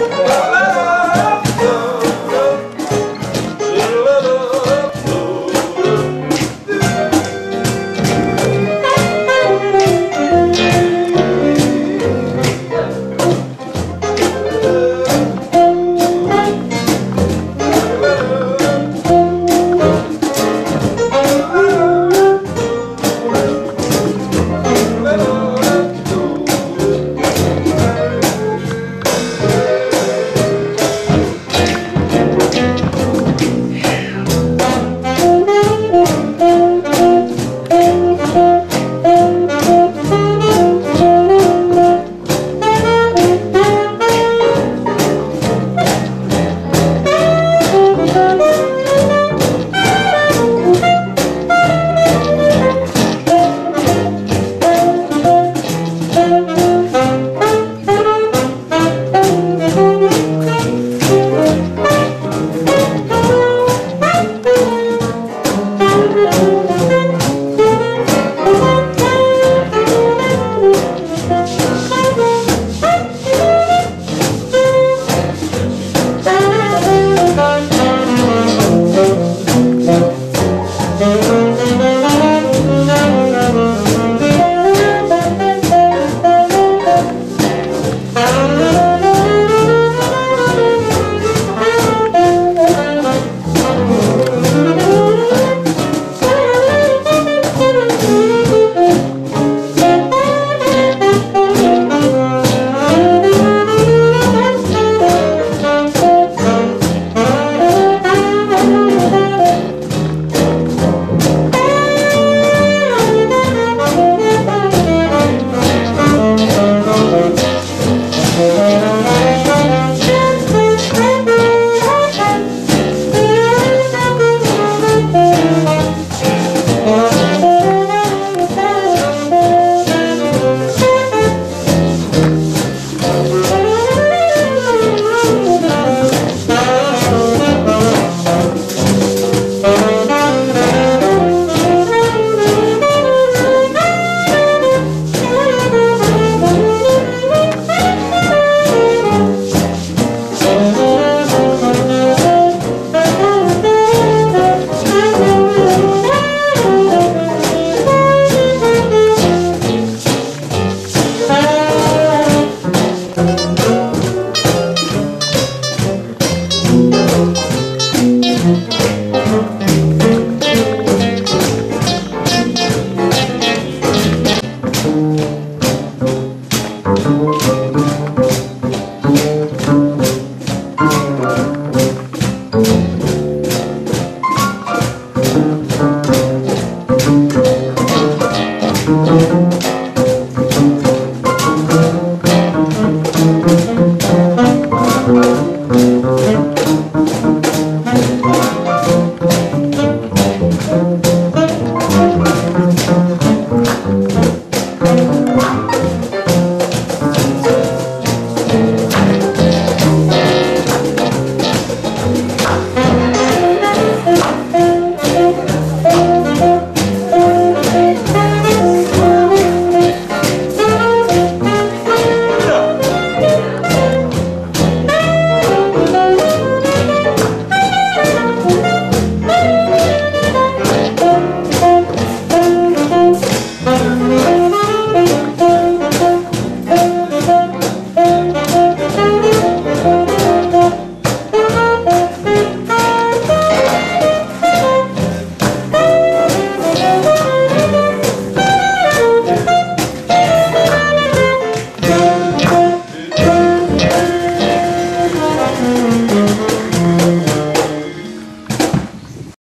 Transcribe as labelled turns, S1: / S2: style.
S1: Whoa. Thank you.